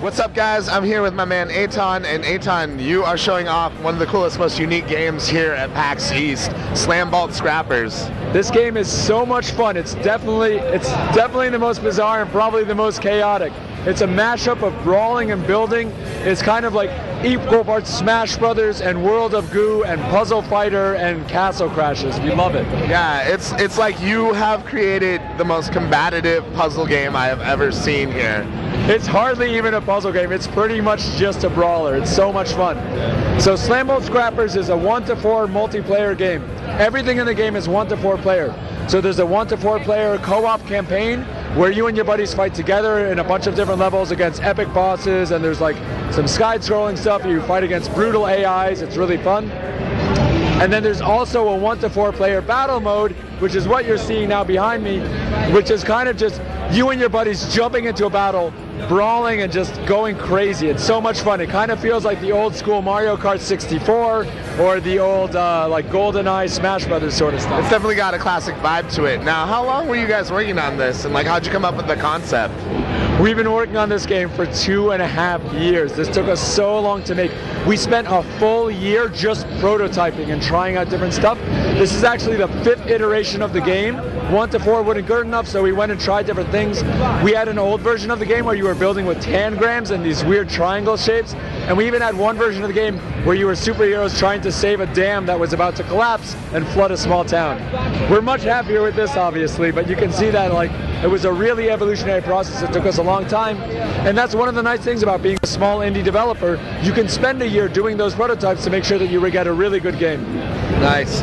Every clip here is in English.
What's up, guys? I'm here with my man Eitan, and Eitan, you are showing off one of the coolest, most unique games here at PAX East, Slam Bolt Scrappers. This game is so much fun. It's definitely, it's definitely the most bizarre and probably the most chaotic. It's a mashup of brawling and building. It's kind of like equal parts Smash Brothers and World of Goo and Puzzle Fighter and Castle Crashers. We love it. Yeah, it's it's like you have created the most combative puzzle game I have ever seen here. It's hardly even a puzzle game. It's pretty much just a brawler. It's so much fun. So Slam Bolt Scrappers is a one to four multiplayer game. Everything in the game is one to four player. So there's a one to four player co-op campaign where you and your buddies fight together in a bunch of different levels against epic bosses and there's like some side scrolling stuff. You fight against brutal AIs. It's really fun. And then there's also a one to four player battle mode, which is what you're seeing now behind me, which is kind of just you and your buddies jumping into a battle, brawling and just going crazy. It's so much fun. It kind of feels like the old school Mario Kart 64 or the old uh, like GoldenEye Smash Brothers sort of stuff. It's definitely got a classic vibe to it. Now, how long were you guys working on this, and like how'd you come up with the concept? We've been working on this game for two and a half years. This took us so long to make. We spent a full year just prototyping and trying out different stuff. This is actually the fifth iteration of the game. One to four wasn't good enough, so we went and tried different things. We had an old version of the game where you were building with tangrams and these weird triangle shapes. And we even had one version of the game where you were superheroes trying to save a dam that was about to collapse and flood a small town. We're much happier with this, obviously, but you can see that like it was a really evolutionary process. It took us a long time. And that's one of the nice things about being a small indie developer. You can spend a year doing those prototypes to make sure that you get a really good game. Nice.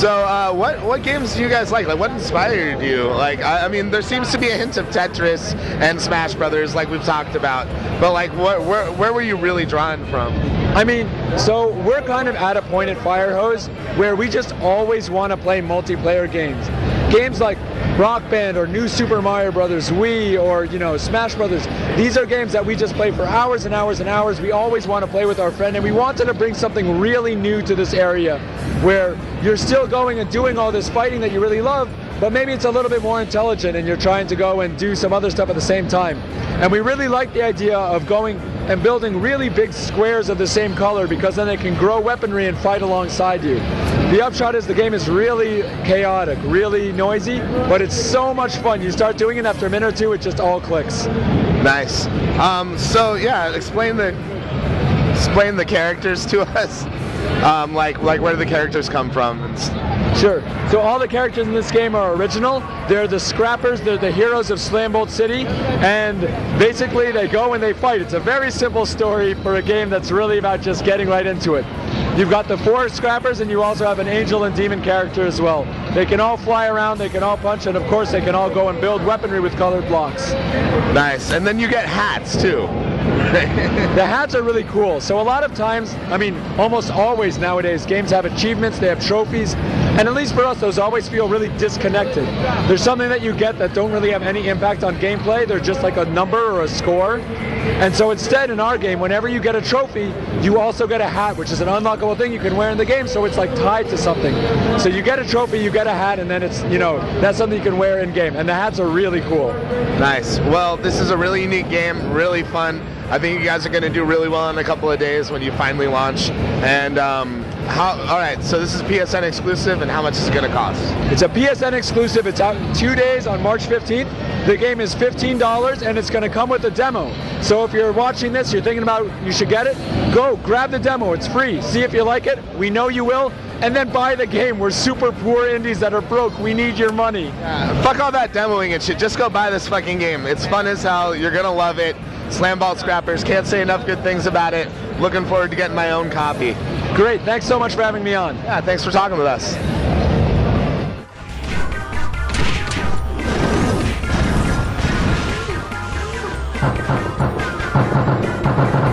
So, uh, what what games do you guys like? Like, what inspired you? Like, I, I, mean, there seems to be a hint of Tetris and Smash Brothers, like we've talked about. But like, what, where where were you really drawn from? I mean, so we're kind of at a point at Firehose where we just always want to play multiplayer games. Games like Rock Band or New Super Mario Brothers, Wii or you know Smash Brothers. These are games that we just play for hours and hours and hours. We always want to play with our friend, and we wanted to bring something really new to this area, where you're still going and doing all this fighting that you really love, but maybe it's a little bit more intelligent, and you're trying to go and do some other stuff at the same time. And we really like the idea of going and building really big squares of the same color because then they can grow weaponry and fight alongside you. The upshot is the game is really chaotic, really noisy, but it's so much fun. You start doing it after a minute or two, it just all clicks. Nice. Um, so yeah, explain the explain the characters to us. Um, like like where do the characters come from? Sure. So all the characters in this game are original. They're the scrappers. They're the heroes of Slambolt City, and basically they go and they fight. It's a very simple story for a game that's really about just getting right into it. You've got the four scrappers, and you also have an angel and demon character as well. They can all fly around, they can all punch, and of course they can all go and build weaponry with colored blocks. Nice. And then you get hats too. the hats are really cool. So a lot of times, I mean, almost always nowadays, games have achievements, they have trophies, and at least for us, those always feel really disconnected. There's something that you get that don't really have any impact on gameplay. They're just like a number or a score. And so instead, in our game, whenever you get a trophy, you also get a hat, which is an unlockable thing you can wear in the game. So it's like tied to something. So you get a trophy, you get a hat, and then it's, you know, that's something you can wear in game. And the hats are really cool. Nice. Well, this is a really unique game, really fun. I think you guys are going to do really well in a couple of days when you finally launch. And um, how? All right, so this is PSN exclusive, and how much is it going to cost? It's a PSN exclusive. It's out in two days on March 15th. The game is $15, and it's going to come with a demo. So if you're watching this, you're thinking about you should get it, go grab the demo. It's free. See if you like it. We know you will and then buy the game. We're super poor indies that are broke. We need your money. Yeah, fuck all that demoing and shit. Just go buy this fucking game. It's fun as hell. You're gonna love it. Slam Bolt Scrappers. Can't say enough good things about it. Looking forward to getting my own copy. Great. Thanks so much for having me on. Yeah, thanks for talking with us.